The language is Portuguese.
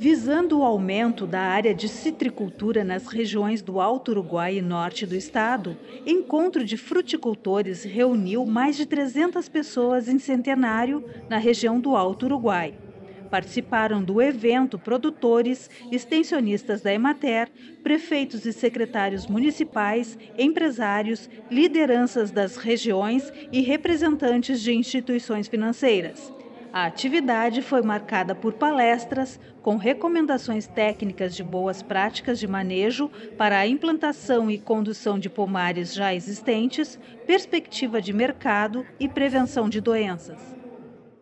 Visando o aumento da área de citricultura nas regiões do Alto Uruguai e norte do estado, encontro de fruticultores reuniu mais de 300 pessoas em Centenário, na região do Alto Uruguai. Participaram do evento produtores, extensionistas da Emater, prefeitos e secretários municipais, empresários, lideranças das regiões e representantes de instituições financeiras. A atividade foi marcada por palestras com recomendações técnicas de boas práticas de manejo para a implantação e condução de pomares já existentes, perspectiva de mercado e prevenção de doenças.